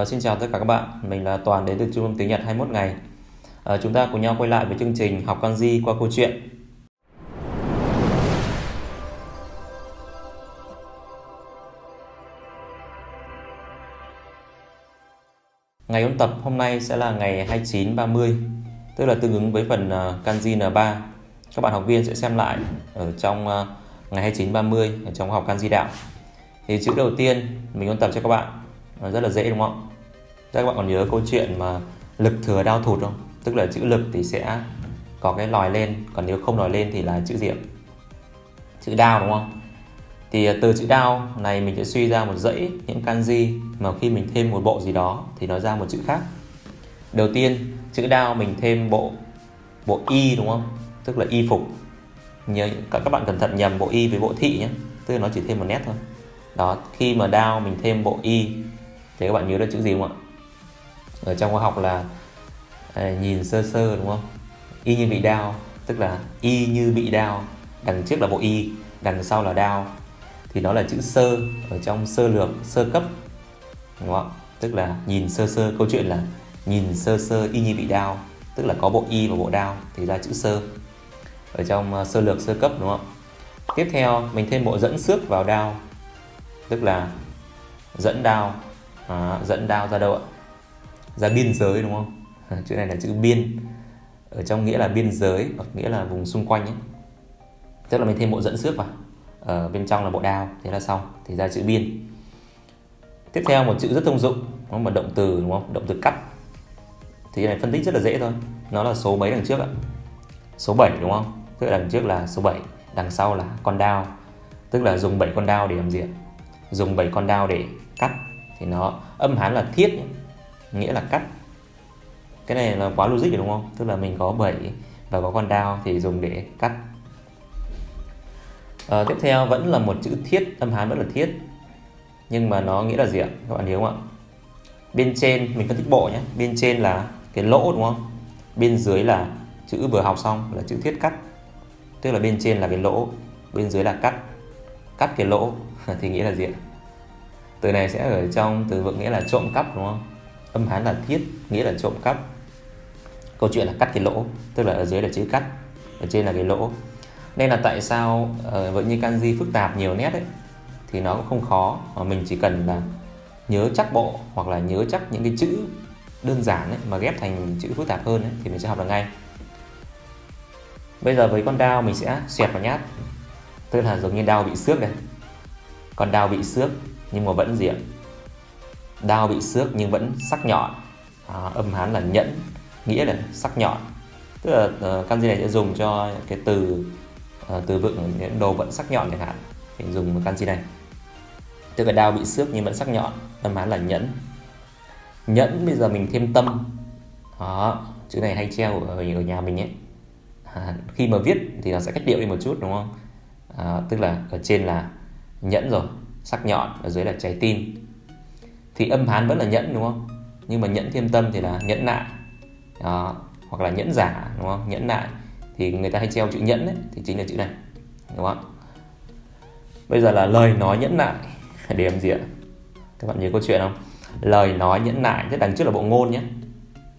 Uh, xin chào tất cả các bạn, mình là Toàn đến từ Trung tâm tiếng Nhật 21 ngày. Uh, chúng ta cùng nhau quay lại với chương trình học kanji qua câu chuyện. Ngày ôn tập hôm nay sẽ là ngày 29 30, tức là tương ứng với phần ờ, uh, kanji N3. Các bạn học viên sẽ xem lại ở trong uh, ngày 29 30 ở trong học kanji đạo. Thì chữ đầu tiên mình ôn tập cho các bạn Ờ, rất là dễ đúng không? Các bạn còn nhớ câu chuyện mà lực thừa đao thụt không? Tức là chữ lực thì sẽ có cái lòi lên còn nếu không lòi lên thì là chữ diệm, chữ đao đúng không? Thì ờ, từ chữ đao này mình sẽ suy ra một dãy những kanji mà khi mình thêm một bộ gì đó thì nó ra một chữ khác. Đầu tiên chữ đao mình thêm bộ bộ y đúng không? Tức là y phục. Nhớ các bạn cẩn thận nhầm bộ y với bộ thị nhé. Tức là nó chỉ thêm một nét thôi. Đó khi mà đao mình thêm bộ y thì các bạn nhớ được chữ gì không ạ? Ở trong khoa học là à, nhìn sơ sơ đúng không? Y như bị đau tức là y như bị đau. Đằng trước là bộ y đằng sau là đau. Thì nó là chữ sơ ở trong sơ lược sơ cấp đúng không tức là nhìn sơ sơ câu chuyện là nhìn sơ sơ y như bị đau tức là có bộ y và bộ đau thì ra chữ sơ. Ở trong à, sơ lược sơ cấp đúng không tiếp theo mình thêm bộ dẫn xước vào đao tức là dẫn đao à, dẫn đao ra đâu ạ? Ra biên giới đúng không? À, chữ này là chữ biên. Ở trong nghĩa là biên giới hoặc nghĩa là vùng xung quanh ấy. Tức là mình thêm bộ dẫn xước vào. Ở bên trong là bộ đao thế là xong thì ra chữ biên. Tiếp theo một chữ rất thông dụng nó một động từ đúng không? Động từ cắt. Thì cái này phân tích rất là dễ thôi. Nó là số mấy đằng trước ạ? Số 7 đúng không? Tức là đằng trước là số 7 đằng sau là con đao. Tức là dùng 7 con đao để làm gì ạ? Dùng 7 con đao để cắt thì nó âm hán là thiết nghĩa là cắt. Cái này là quá logic rồi đúng không? Tức là mình có bảy và có con đao thì dùng để cắt. À, tiếp theo vẫn là một chữ thiết âm hán vẫn là thiết. Nhưng mà nó nghĩa là gì ạ? Các bạn hiểu không ạ? Bên trên mình phân tích bộ nhé. Bên trên là cái lỗ đúng không? Bên dưới là chữ vừa học xong là chữ thiết cắt. Tức là bên trên là cái lỗ bên dưới là cắt. Cắt cái lỗ thì nghĩa là gì ạ? Từ này sẽ ở trong từ vựng nghĩa là trộm cắp đúng không? Âm hán là thiết nghĩa là trộm cắp. Câu chuyện là cắt cái lỗ tức là ở dưới là chữ cắt ở trên là cái lỗ. Nên là tại sao uh, với như kanji phức tạp nhiều nét ấy thì nó cũng không khó mà mình chỉ cần là nhớ chắc bộ hoặc là nhớ chắc những cái chữ đơn giản ấy, mà ghép thành chữ phức tạp hơn ấy, thì mình sẽ học được ngay. Bây giờ với con dao mình sẽ xoẹt vào nhát. Tức là giống như dao bị xước này con dao bị xước nhưng mà vẫn gì ạ đao bị xước nhưng vẫn sắc nhọn. À, âm hán là nhẫn nghĩa là sắc nhọn. Tức là uh, kanji này sẽ dùng cho cái từ uh, từ vựng những đồ vẫn sắc nhọn chẳng hạn. Thì dùng kanji này. Tức là đao bị xước nhưng vẫn sắc nhọn âm hán là nhẫn. Nhẫn bây giờ mình thêm tâm. Đó chữ này hay treo ở, ở nhà mình ấy. À, khi mà viết thì nó sẽ cách điệu đi một chút đúng không? À, tức là ở trên là nhẫn rồi sắc nhọn ở dưới là trái tim. Thì âm hán vẫn là nhẫn đúng không? Nhưng mà nhẫn thiên tâm thì là nhẫn nại. Đó. hoặc là nhẫn giả đúng không? Nhẫn nại. Thì người ta hay treo chữ nhẫn ấy, thì chính là chữ này đúng không? Bây giờ là lời nói nhẫn nại. Để làm gì ạ? Các bạn nhớ câu chuyện không? Lời nói nhẫn nại thế đằng trước là bộ ngôn nhé.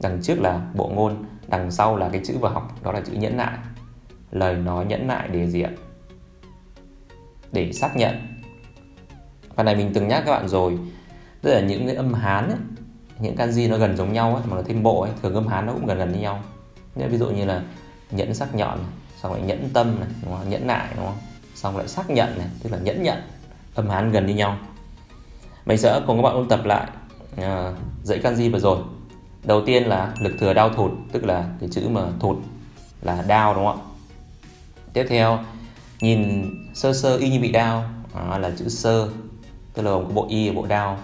Đằng trước là bộ ngôn đằng sau là cái chữ vừa học đó là chữ nhẫn nại. Lời nói nhẫn nại để gì ạ? Để xác nhận và này mình từng nhắc các bạn rồi. Tức là những cái âm hán ấy, những kanji nó gần giống nhau ấy, mà nó thêm bộ ấy, thường âm hán nó cũng gần gần như nhau. Nên ví dụ như là nhẫn sắc nhọn này, xong lại nhẫn tâm này đúng không? nhẫn nại đúng không? Xong lại xác nhận này tức là nhẫn nhận âm hán gần như nhau. Mình sẽ cùng các bạn ôn tập lại à, dãy kanji vừa rồi. Đầu tiên là lực thừa đau thụt tức là cái chữ mà thụt là đau đúng không ạ? Tiếp theo nhìn sơ sơ y như bị đau à, là chữ sơ tức là gồm có bộ y và bộ đao.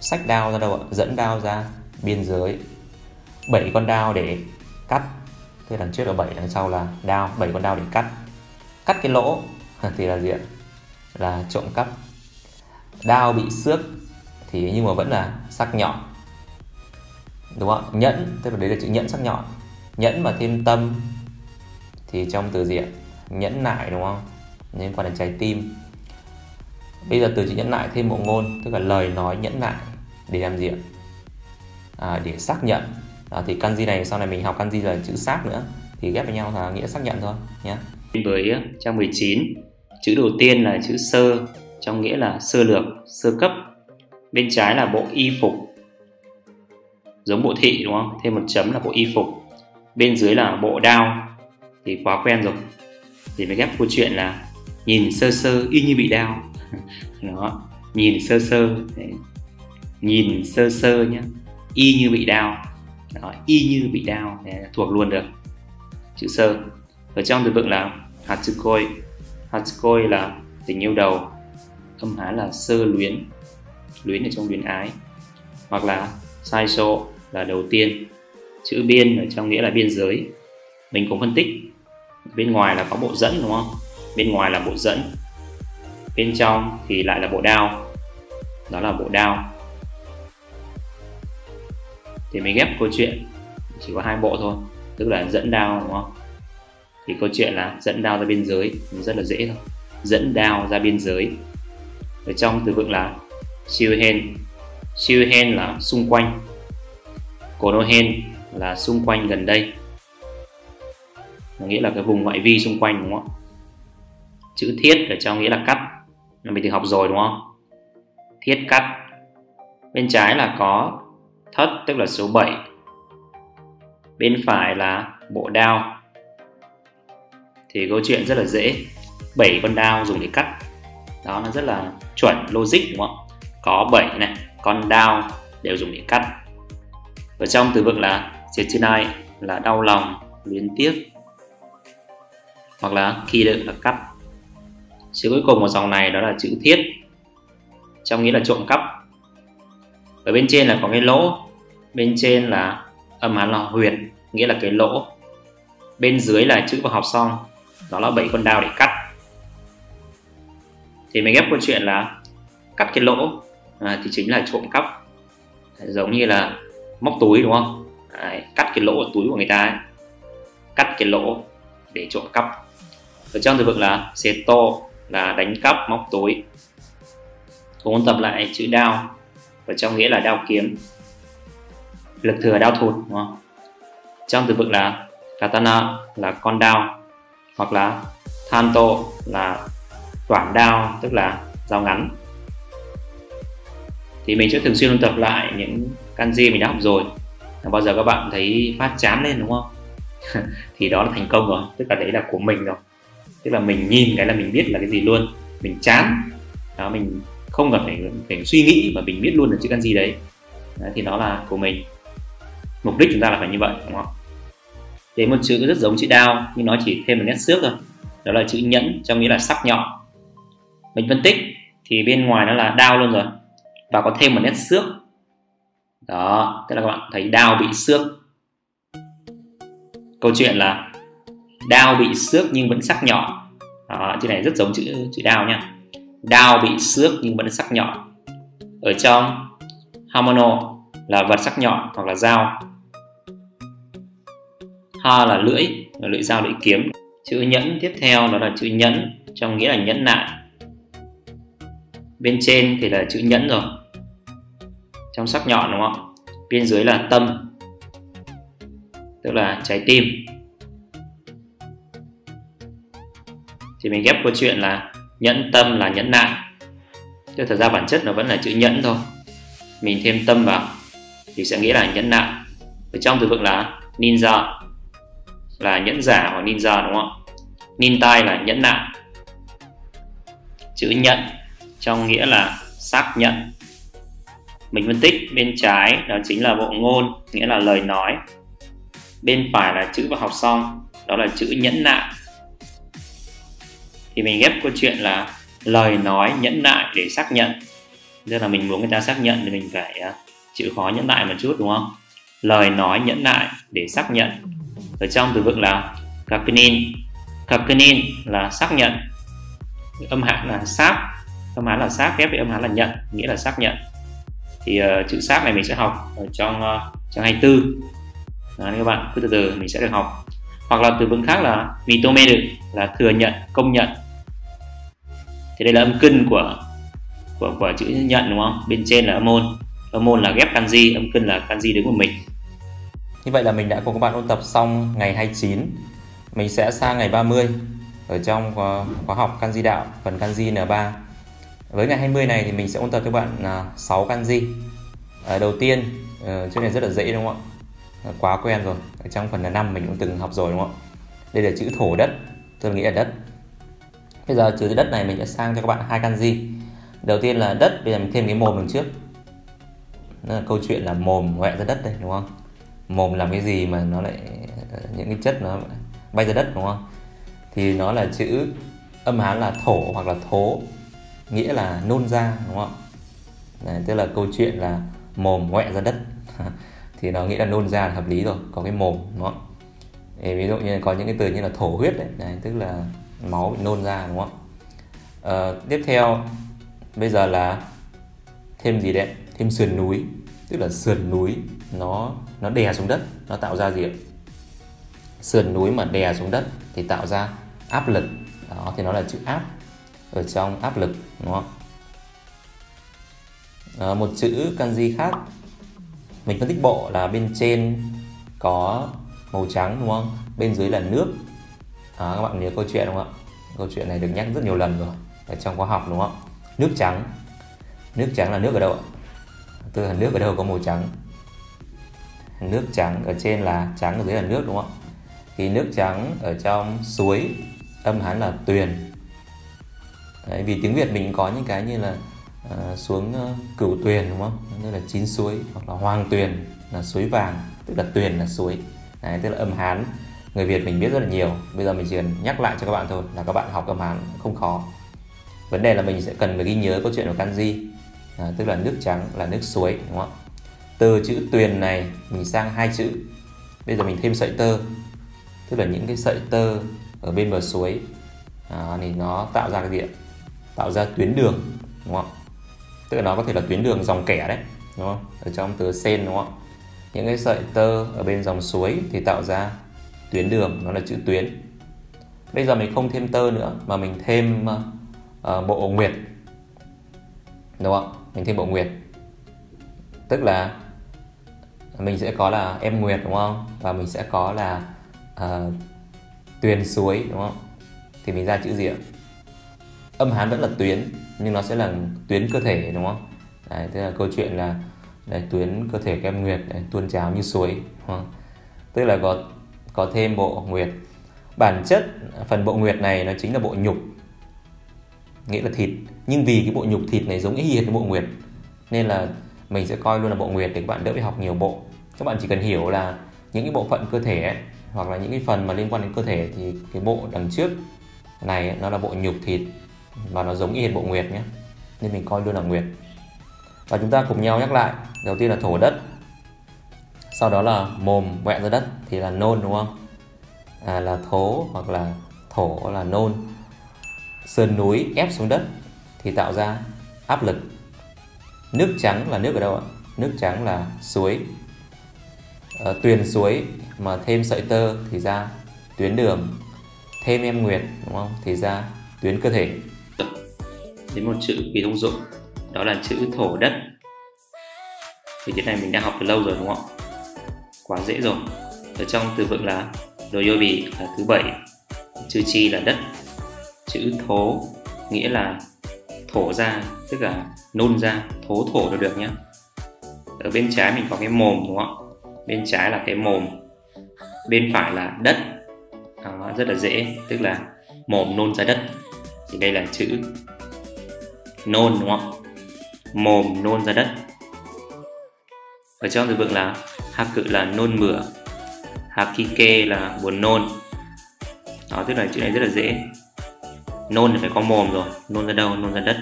Sách đao ra đâu ạ? Dẫn đao ra biên giới. Bảy con đao để cắt. Thế đằng trước là bảy đằng sau là đao, bảy con đao để cắt. Cắt cái lỗ. Thì là gì ạ? Là trộm cắp. Đao bị xước thì nhưng mà vẫn là sắc nhọn. Đúng không nhẫn tức là đấy là chữ nhẫn sắc nhọn. Nhẫn mà thêm tâm thì trong từ gì ạ? Nhẫn nại, đúng không? Liên quan đến trái tim bây giờ từ chữ nhẫn nại thêm bộ ngôn tức là lời nói nhẫn nại để làm gì ạ? À, để xác nhận. À, thì kanji này sau này mình học kanji là chữ xác nữa thì ghép với nhau là nghĩa xác nhận thôi nhé với trang 19 chữ đầu tiên là chữ sơ trong nghĩa là sơ lược sơ cấp. Bên trái là bộ y phục giống bộ thị đúng không? Thêm một chấm là bộ y phục. Bên dưới là bộ đao thì quá quen rồi. Thì mới ghép câu chuyện là nhìn sơ sơ y như bị đao. đó nhìn sơ sơ Đấy. nhìn sơ sơ nhé y như bị đau. Đó, y như bị đau Đấy, thuộc luôn được. Chữ sơ. Ở trong từ vựng là hatsukoi. Hatsukoi là tình yêu đầu. Âm hán là sơ luyến. Luyến ở trong luyến ái. Hoặc là sai số là đầu tiên. Chữ biên ở trong nghĩa là biên giới. Mình cũng phân tích. Bên ngoài là có bộ dẫn đúng không? Bên ngoài là bộ dẫn bên trong thì lại là bộ đao. Đó là bộ đao. Thì mình ghép câu chuyện, chỉ có hai bộ thôi, tức là dẫn đao, đúng không? Thì câu chuyện là dẫn đao ra biên giới rất là dễ thôi. Dẫn đao ra biên giới. Ở trong từ vựng là siêu hen. Siêu hen là xung quanh. Konohen là xung quanh gần đây. Nghĩa là cái vùng ngoại vi xung quanh, đúng không chữ thiết ở trong nghĩa là cắt mình từng học rồi, đúng không? Thiết cắt. Bên trái là có thất, tức là số 7 bên phải là bộ đao. Thì câu chuyện rất là dễ. 7 con đao dùng để cắt. Đó, nó rất là chuẩn logic, đúng không? Có 7 này, con đao đều dùng để cắt. Ở trong từ vựng là Setunai là đau lòng, luyến tiếc. Hoặc là khi được là cắt chữ cuối cùng của dòng này đó là chữ thiết trong nghĩa là trộm cắp. Ở bên trên là có cái lỗ bên trên là âm hán là huyệt nghĩa là cái lỗ. Bên dưới là chữ vào học xong đó là bảy con dao để cắt. Thì mình ghép câu chuyện là cắt cái lỗ à, thì chính là trộm cắp. Giống như là móc túi đúng không? Đấy, cắt cái lỗ ở túi của người ta ấy. cắt cái lỗ để trộm cắp. Ở trong từ vựng là seto là đánh cắp móc túi. Cũng tập lại chữ đao ở trong nghĩa là đao kiếm. Lực thừa đao thụt, đúng không? Trong từ vựng là katana là con đao, hoặc là tanto là đoạn đao, tức là dao ngắn. Thì mình sẽ thường xuyên tập lại những kanji mình đã học rồi. Bao giờ các bạn thấy phát chán lên, đúng không? Thì đó là thành công rồi, tức là đấy là của mình rồi tức là mình nhìn cái là mình biết là cái gì luôn. Mình chán. Đó mình không cần phải phải suy nghĩ mà mình biết luôn là chữ kanji đấy. Đấy, thì nó là của mình. Mục đích chúng ta là phải như vậy đúng không? Đến một chữ rất giống chữ đao nhưng nó chỉ thêm một nét xước thôi. Đó là chữ nhẫn trong nghĩa là sắc nhọn. Mình phân tích thì bên ngoài nó là đao luôn rồi. Và có thêm một nét xước. Đó tức là các bạn thấy đao bị xước. Câu chuyện là đao bị xước nhưng vẫn sắc nhọn. Đó, chữ này rất giống chữ chữ đao nha. Đao bị xước nhưng vẫn sắc nhọn. Ở trong hamono là vật sắc nhọn hoặc là dao. Ha là lưỡi là lưỡi dao lưỡi kiếm. Chữ nhẫn tiếp theo đó là chữ nhẫn trong nghĩa là nhẫn nại. Bên trên thì là chữ nhẫn rồi. Trong sắc nhọn đúng không? Bên dưới là tâm tức là trái tim. Thì mình ghép câu chuyện là nhẫn tâm là nhẫn nại. Chứ thật ra bản chất nó vẫn là chữ nhẫn thôi. Mình thêm tâm vào thì sẽ nghĩa là nhẫn nại. Ở trong từ vựng là ninja, là nhẫn giả hoặc ninja đúng không Nin tai là nhẫn nại. Chữ nhận trong nghĩa là xác nhận. Mình phân tích bên trái đó chính là bộ ngôn, nghĩa là lời nói. Bên phải là chữ và học xong, đó là chữ nhẫn nại thì mình ghép câu chuyện là lời nói nhẫn nại để xác nhận. Tức là mình muốn người ta xác nhận thì mình phải à, chịu khó nhẫn nại một chút đúng không? Lời nói nhẫn nại để xác nhận. Ở trong từ vựng là kakunin kakunin là xác nhận. Âm hán là xác. Âm hán là xác ghép với âm hán là nhận nghĩa là xác nhận. Thì uh, chữ xác này mình sẽ học ở trong uh, trong 24 đó, các bạn cứ từ từ mình sẽ được học. Hoặc là từ vựng khác là mitomeru là thừa nhận công nhận thì đây là âm kinh của của của chữ nhận đúng không? Bên trên là âm môn. Âm môn là ghép kanji âm cân là kanji đứng của mình. Như vậy là mình đã cùng các bạn ôn tập xong ngày 29 mình sẽ sang ngày 30 ở trong khóa học kanji đạo phần kanji N3 với ngày 20 này thì mình sẽ ôn tập cho bạn à, 6 kanji. À, đầu tiên ờ, chỗ này rất là dễ đúng không ạ? À, quá quen rồi. Ở trong phần là năm mình cũng từng học rồi đúng không ạ? Đây là chữ thổ đất tôi nghĩ là đất bây giờ trừ cái đất này mình sẽ sang cho các bạn hai kanji đầu tiên là đất bây giờ mình thêm cái mồm đằng trước. Nó là câu chuyện là mồm ngoẹ ra đất đây đúng không? Mồm làm cái gì mà nó lại ờ, những cái chất nó bay ra đất đúng không? Thì nó là chữ âm hán là thổ hoặc là thố nghĩa là nôn ra đúng không? Đấy, tức là câu chuyện là mồm ngoẹ ra đất. Thì nó nghĩa là nôn ra là hợp lý rồi có cái mồm đúng không? Ví dụ như có những cái từ như là thổ huyết đấy, đấy tức là máu bị nôn ra đúng không? À, tiếp theo bây giờ là thêm gì đấy? Thêm sườn núi tức là sườn núi nó nó đè xuống đất nó tạo ra gì ạ? Sườn núi mà đè xuống đất thì tạo ra áp lực. Đó thì nó là chữ áp ở trong áp lực đúng không? À, một chữ kanji khác. Mình phân tích bộ là bên trên có màu trắng đúng không? Bên dưới là nước đó, các bạn nhớ câu chuyện đúng không ạ? Câu chuyện này được nhắc rất nhiều lần rồi ở trong khoa học đúng không nước trắng. Nước trắng là nước ở đâu ạ? Tức là nước ở đâu có màu trắng? Nước trắng ở trên là trắng ở dưới là nước đúng không ạ? thì nước trắng ở trong suối âm hán là tuyền. Đấy, vì tiếng Việt mình có những cái như là uh, xuống uh, cửu tuyền đúng không? Tức là chín suối hoặc là hoàng tuyền là suối vàng tức là tuyền là suối. Đấy, tức là âm hán người Việt mình biết rất là nhiều. Bây giờ mình chỉ cần nhắc lại cho các bạn thôi là các bạn học âm hán không khó. Vấn đề là mình sẽ cần phải ghi nhớ câu chuyện của kanji. À, tức là nước trắng là nước suối đúng không từ chữ tuyền này mình sang hai chữ. Bây giờ mình thêm sợi tơ. Tức là những cái sợi tơ ở bên bờ suối à, thì nó tạo ra cái gì ạ? Tạo ra tuyến đường đúng không tức là nó có thể là tuyến đường dòng kẻ đấy đúng không? Ở trong từ sen đúng không những cái sợi tơ ở bên dòng suối thì tạo ra tuyến đường nó là chữ tuyến. Bây giờ mình không thêm tơ nữa mà mình thêm uh, bộ nguyệt. Đúng không? Mình thêm bộ nguyệt. Tức là mình sẽ có là em nguyệt đúng không? Và mình sẽ có là uh, tuyền suối đúng không? Thì mình ra chữ gì ạ? Âm hán vẫn là tuyến nhưng nó sẽ là tuyến cơ thể đúng không? Đấy, tức là câu chuyện là đấy, tuyến cơ thể em nguyệt đấy, tuôn trào như suối đúng không? tức là có có thêm bộ nguyệt. Bản chất phần bộ nguyệt này nó chính là bộ nhục nghĩa là thịt. Nhưng vì cái bộ nhục thịt này giống y hệt cái bộ nguyệt nên là mình sẽ coi luôn là bộ nguyệt để các bạn đỡ phải học nhiều bộ. Các bạn chỉ cần hiểu là những cái bộ phận cơ thể ấy, hoặc là những cái phần mà liên quan đến cơ thể thì cái bộ đằng trước này nó là bộ nhục thịt và nó giống y hệt bộ nguyệt nhé. Nên mình coi luôn là nguyệt. Và chúng ta cùng nhau nhắc lại đầu tiên là thổ đất sau đó là mồm quẹ ra đất thì là nôn đúng không? À, là thố hoặc là thổ là nôn. Sườn núi ép xuống đất thì tạo ra áp lực. Nước trắng là nước ở đâu ạ? Nước trắng là suối. À, tuyền suối mà thêm sợi tơ thì ra tuyến đường. Thêm em nguyệt đúng không? Thì ra tuyến cơ thể. Đến một chữ kỳ thông dụng đó là chữ thổ đất. Thì cái này mình đã học từ lâu rồi đúng không quá dễ rồi. Ở trong từ vựng là doyobi là thứ bảy chữ chi là đất chữ thố nghĩa là thổ ra tức là nôn ra thố thổ được được nhé. Ở bên trái mình có cái mồm đúng không bên trái là cái mồm bên phải là đất. Đó, rất là dễ tức là mồm nôn ra đất. Thì đây là chữ nôn đúng không mồm nôn ra đất. Ở trong từ vựng là haku là nôn mửa. Hakike là buồn nôn. Đó, tức là chữ này rất là dễ. Nôn thì phải có mồm rồi, nôn ra đâu, nôn ra đất.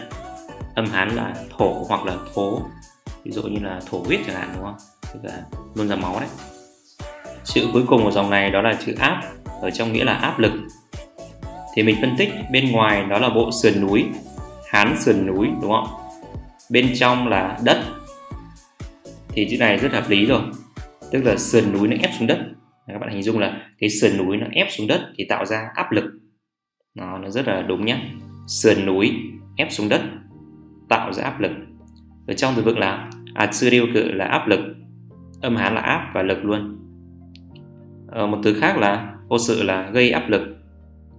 Âm hán là thổ hoặc là thố. Ví dụ như là thổ huyết chẳng hạn, đúng không? Tức là nôn ra máu đấy. Chữ cuối cùng của dòng này đó là chữ áp, ở trong nghĩa là áp lực. Thì mình phân tích bên ngoài đó là bộ sườn núi, hán sườn núi, đúng không? Bên trong là đất. Thì chữ này rất hợp lý rồi tức là sườn núi nó ép xuống đất. Các bạn hình dung là cái sườn núi nó ép xuống đất thì tạo ra áp lực. Nó nó rất là đúng nhé sườn núi ép xuống đất tạo ra áp lực. Ở trong từ vựng là Atsuryoku là áp lực. Âm hán là áp và lực luôn. Ờ, một từ khác là vô sự là gây áp lực.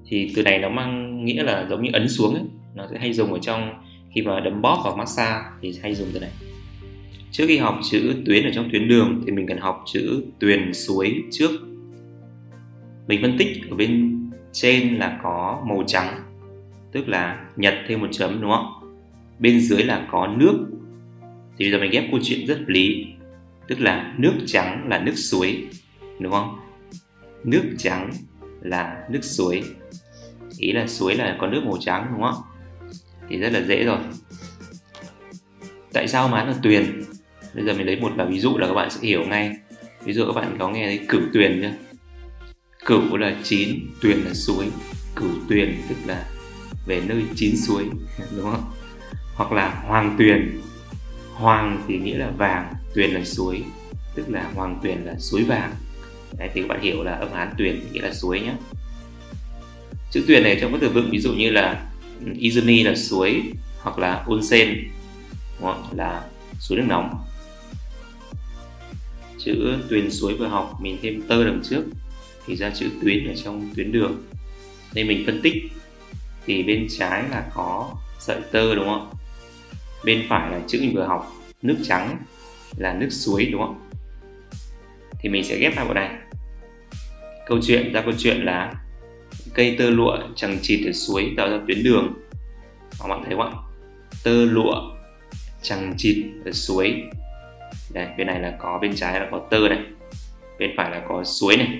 Thì từ này nó mang nghĩa là giống như ấn xuống ấy. Nó sẽ hay dùng ở trong khi mà đấm bóp hoặc massage thì hay dùng từ này trước khi học chữ tuyến ở trong tuyến đường thì mình cần học chữ tuyền suối trước. Mình phân tích ở bên trên là có màu trắng, tức là nhật thêm một chấm, đúng không bên dưới là có nước. Thì bây giờ mình ghép câu chuyện rất lý, tức là nước trắng là nước suối, đúng không? Nước trắng là nước suối. Ý là suối là có nước màu trắng, đúng không thì rất là dễ rồi. Tại sao mà là tuyền? Bây giờ mình lấy một vài ví dụ là các bạn sẽ hiểu ngay. Ví dụ các bạn có nghe thấy cửu tuyền chưa? Cửu là chín tuyền là suối. Cửu tuyền tức là về nơi chín suối đúng không? Hoặc là hoàng tuyền. Hoàng thì nghĩa là vàng tuyền là suối tức là hoàng tuyền là suối vàng. Đấy, thì các bạn hiểu là âm hán tuyền nghĩa là suối nhé. Chữ tuyền này trong các từ vựng ví dụ như là ừ, izumi là suối hoặc là onsen đúng không? là suối nước nóng chữ tuyền suối vừa học, mình thêm tơ đằng trước, thì ra chữ tuyến ở trong tuyến đường. Nên mình phân tích, thì bên trái là có sợi tơ, đúng không bên phải là chữ mình vừa học, nước trắng là nước suối, đúng không thì mình sẽ ghép hai bộ này. Câu chuyện, ra câu chuyện là cây tơ lụa chẳng chịt ở suối tạo ra tuyến đường. Các bạn thấy không ạ? Tơ lụa chẳng chịt ở suối đây, bên này là có bên trái là có tơ này bên phải là có suối này.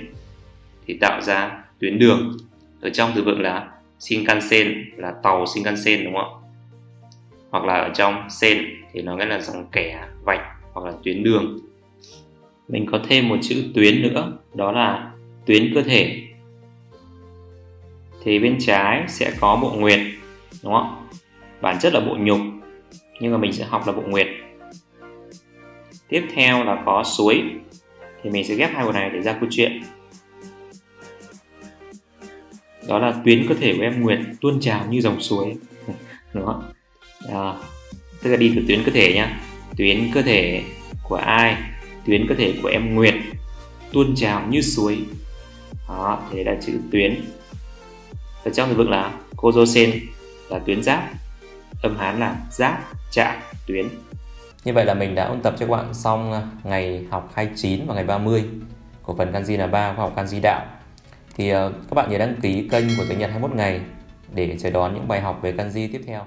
Thì tạo ra tuyến đường. Ở trong từ vựng là Shinkansen, là tàu Shinkansen, đúng không hoặc là ở trong sen thì nó nghĩa là dòng kẻ, vạch hoặc là tuyến đường. Mình có thêm một chữ tuyến nữa, đó là tuyến cơ thể. Thì bên trái sẽ có bộ nguyệt, đúng không bản chất là bộ nhục, nhưng mà mình sẽ học là bộ nguyệt tiếp theo là có suối. Thì mình sẽ ghép hai bộ này để ra câu chuyện. Đó là tuyến cơ thể của em Nguyệt tuôn trào như dòng suối. Đúng không à, tức là đi từ tuyến cơ thể nhá. Tuyến cơ thể của ai? Tuyến cơ thể của em Nguyệt tuôn trào như suối. Đó thế là chữ tuyến. Ở trong từ vựng là kozosen là tuyến giáp. Âm hán là giáp chạm tuyến như vậy là mình đã ôn tập cho các bạn xong à, ngày học 29 và ngày 30 của phần kanji là 3 khoa học kanji đạo. Thì ờ, các bạn nhớ đăng ký kênh của tiếng Nhật 21 ngày để chờ đón những bài học về kanji tiếp theo.